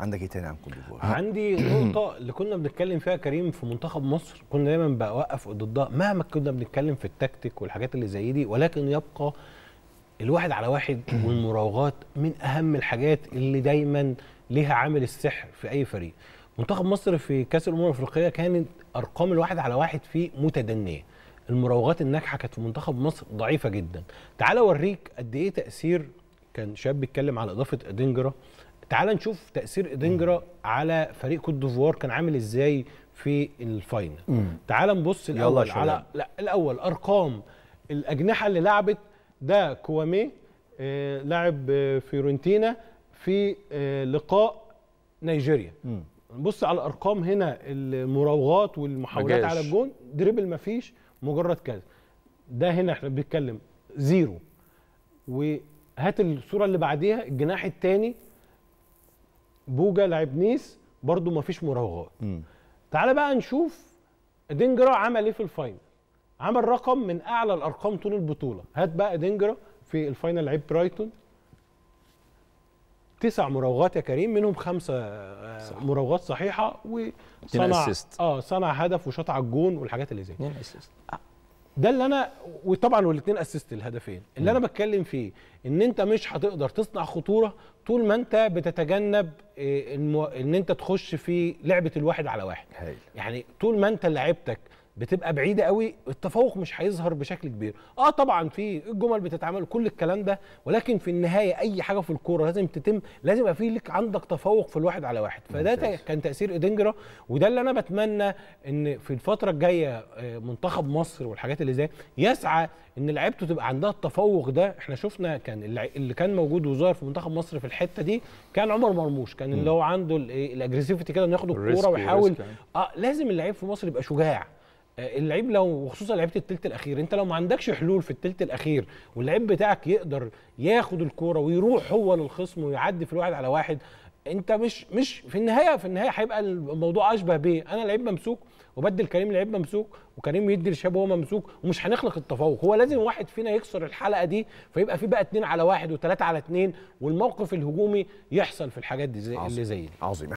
عندك إيه تاني عن كوت ديفوار عندي نقطة اللي كنا بنتكلم فيها كريم في منتخب مصر كنا دايما بوقف ضدها مهما كنا بنتكلم في التكتيك والحاجات اللي زي دي ولكن يبقى الواحد على واحد والمراوغات من أهم الحاجات اللي دايما ليها عامل السحر في أي فريق. منتخب مصر في كأس الأمم الأفريقية كانت أرقام الواحد على واحد فيه متدنية. المراوغات الناجحة كانت في منتخب مصر ضعيفة جدا. تعال أوريك قد إيه تأثير كان شاب بيتكلم على إضافة أدينجرا. تعال نشوف تأثير إدنجرا على فريق كوت ديفوار كان عامل إزاي في ال final. تعال نبص الأول على. لا الأول أرقام الأجنحة اللي لعبت. ده كوامي آه لاعب آه، فيورنتينا في آه لقاء نيجيريا. نبص على الأرقام هنا المراوغات والمحاولات. على الجون. dribble مفيش مجرد كذا. ده هنا إحنا بنتكلم زيرو. وهات الصورة اللي بعديها الجناح الثاني بوجا لاعب نيس برضو مفيش مراوغات تعال بقى نشوف دينجرا عمل إيه في ال final عمل رقم من أعلى الأرقام طول البطولة هات بقى دينجرا في ال final لعيب برايتون تسع مراوغات يا كريم منهم خمسة آه، صح. مراوغات صحيحة وصنع. آه صنع هدف وشاط على الجون والحاجات اللي زي كده. ده اللي أنا وطبعا والاثنين اسيست الهدفين اللي أنا بتكلم فيه إن أنت مش هتقدر تصنع خطورة طول ما أنت بتتجنب المو... إن أنت تخش في لعبة الواحد على واحد. يعني طول ما أنت لعبتك بتبقى بعيدة قوي التفوق مش هيظهر بشكل كبير. آه طبعا في الجمل بتتعمل كل الكلام ده ولكن في النهاية أي حاجة في الكورة لازم تتم لازم يبقى في لك عندك تفوق في الواحد على واحد. فده ممتاز. كان تأثير إدنجرا وده اللي أنا بتمنى إن في الفترة الجاية آه، منتخب مصر والحاجات اللي زي يسعى إن لعيبته تبقى عندها التفوق ده. إحنا شفنا كان اللي كان موجود وظاهر في منتخب مصر في الحتة دي كان عمر مرموش. كان اللي هو عنده الاجريسيفيتي كده إنه ياخد الكورة ويحاول. آه لازم اللعيب في مصر يبقى شجاع. اللعيب لو وخصوصا لعيبة التلت الأخير أنت لو ما عندكش حلول في التلت الأخير واللعيب بتاعك يقدر ياخد الكورة ويروح هو للخصم ويعدي في الواحد على واحد أنت مش مش في النهايه في النهاية هيبقى الموضوع أشبه بيه. أنا لعيب ممسوك وبدل كريم لعيب ممسوك وكريم يدي لشاب وهو ممسوك ومش هنخلق التفوق. هو لازم واحد فينا يكسر الحلقة دي فيبقى في بقى اتنين على واحد وثلاثه على اتنين والموقف الهجومي يحصل في الحاجات دي زي اللي زي دي. عظيم.